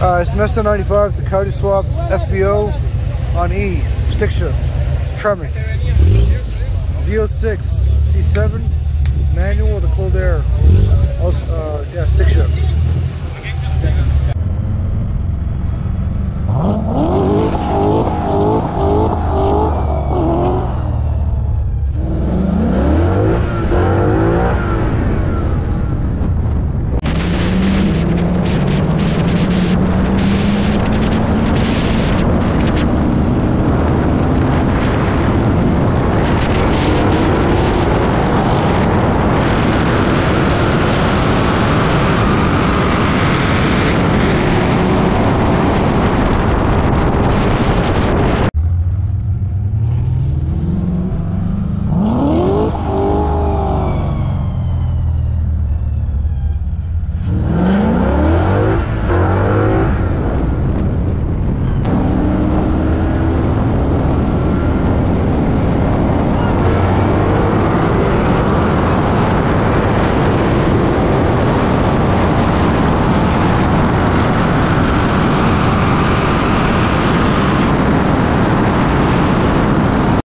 Uh, it's an SN95 Coyote swap FBO on E, stick shift, it's Tremec. Z06 C7 manual with a cold air.